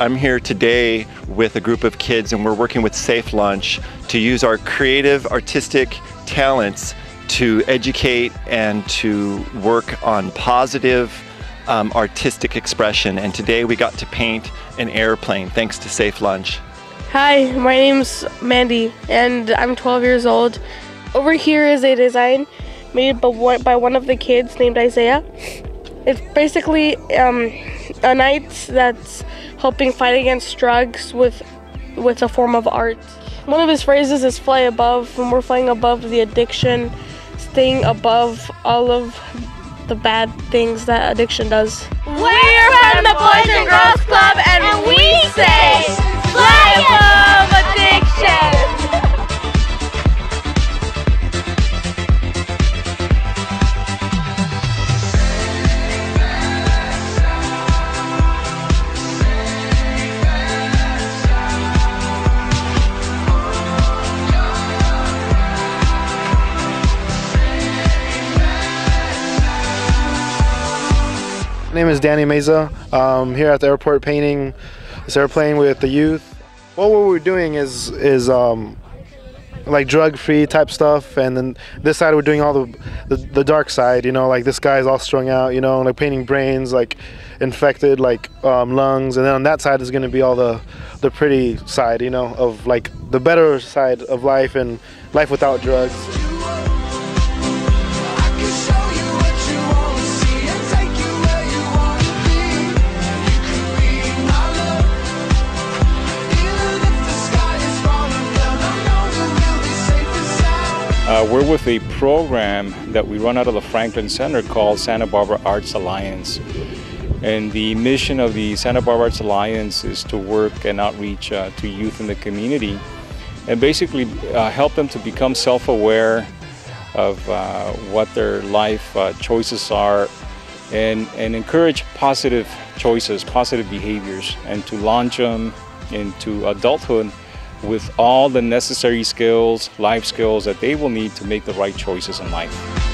I'm here today with a group of kids and we're working with SafeLaunch to use our creative artistic talents to educate and to work on positive um, artistic expression. And today we got to paint an airplane thanks to SafeLaunch. Hi, my name's Mandy and I'm 12 years old. Over here is a design made by one, of the kids named Isaiah. It's basically um, a knight that's helping fight against drugs with with a form of art. One of his phrases is fly above, and we're flying above the addiction, staying above all of the bad things that addiction does. We're from the Boys and Girls Club and we say fly above My name is Danny Meza. Um, here at the airport painting this airplane with the youth. What we're doing is is um, like drug-free type stuff, and then this side we're doing all the, the the dark side. You know, like this guy's all strung out. You know, like painting brains, like infected, like um, lungs, and then on that side is going to be all the the pretty side. You know, of like the better side of life and life without drugs. Uh, we're with a program that we run out of the Franklin Center called Santa Barbara Arts Alliance. And the mission of the Santa Barbara Arts Alliance is to work and outreach uh, to youth in the community and basically uh, help them to become self-aware of uh, what their life uh, choices are and, and encourage positive choices, positive behaviors, and to launch them into adulthood with all the necessary skills, life skills that they will need to make the right choices in life.